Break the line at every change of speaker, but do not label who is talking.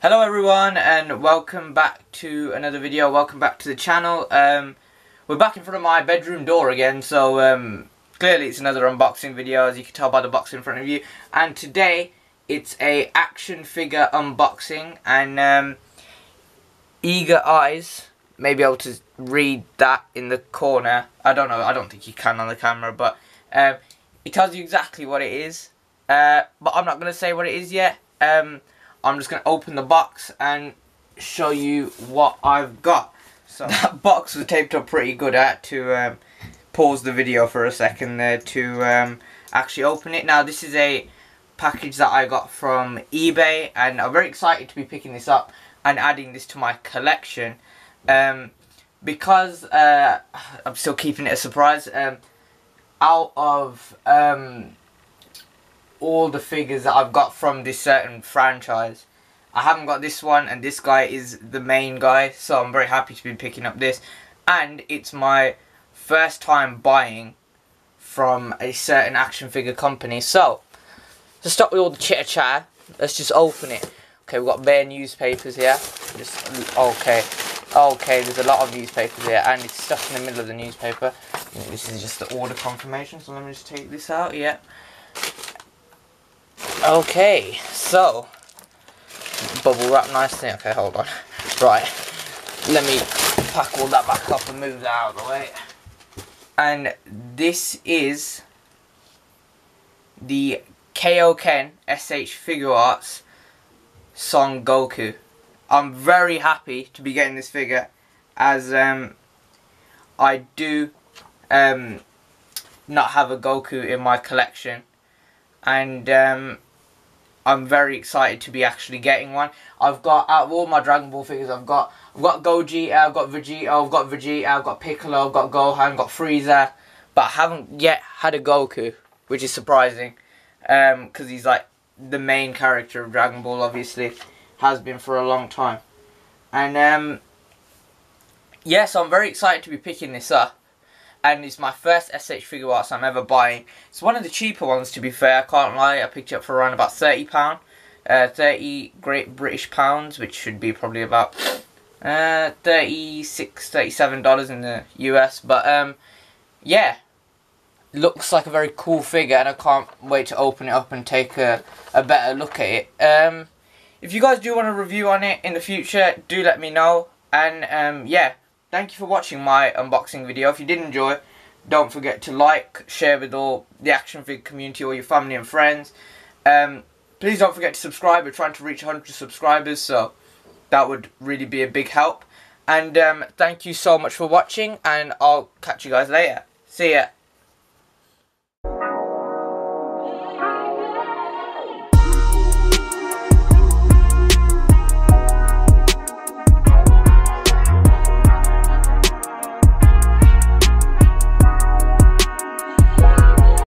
Hello everyone and welcome back to another video, welcome back to the channel. Um, we're back in front of my bedroom door again, so um, clearly it's another unboxing video as you can tell by the box in front of you. And today it's a action figure unboxing and um, Eager Eyes may be able to read that in the corner. I don't know, I don't think you can on the camera, but um, it tells you exactly what it is. Uh, but I'm not going to say what it is yet. I'm just going to open the box and show you what I've got. So that box was taped up pretty good at to um, pause the video for a second there to um, actually open it. Now this is a package that I got from eBay and I'm very excited to be picking this up and adding this to my collection. Um, because uh, I'm still keeping it a surprise. Um, out of um, all the figures that I've got from this certain franchise. I haven't got this one and this guy is the main guy so I'm very happy to be picking up this. And it's my first time buying from a certain action figure company. So to stop with all the chitter chatter let's just open it. Okay we've got bare newspapers here. Just okay. Okay there's a lot of newspapers here and it's stuck in the middle of the newspaper. This is just the order confirmation so let me just take this out yeah Okay, so bubble wrap nicely. Okay, hold on. Right, let me pack all that back up and move that out of the way. And this is the Kaioken SH Figuarts Son Goku. I'm very happy to be getting this figure as um, I do um, not have a Goku in my collection and um, I'm very excited to be actually getting one. I've got out of all my Dragon Ball figures, I've got I've got Gogeta, I've got Vegeta, I've got Vegeta, I've got Piccolo, I've got Gohan, I've got Frieza, but I haven't yet had a Goku, which is surprising, because um, he's like the main character of Dragon Ball, obviously, has been for a long time, and um, yes, yeah, so I'm very excited to be picking this up and it's my first SH Figuarts I'm ever buying. It's one of the cheaper ones to be fair, I can't lie, I picked it up for around about £30, uh, 30 Great British Pounds, which should be probably about uh, 36 $37 in the US, but um, yeah, looks like a very cool figure and I can't wait to open it up and take a, a better look at it. Um, if you guys do want a review on it in the future, do let me know, and um, yeah, thank you for watching my unboxing video. If you did enjoy, don't forget to like, share with all the action figure community or your family and friends. Um, please don't forget to subscribe. We're trying to reach 100 subscribers, so that would really be a big help. And um, thank you so much for watching, and I'll catch you guys later. See ya.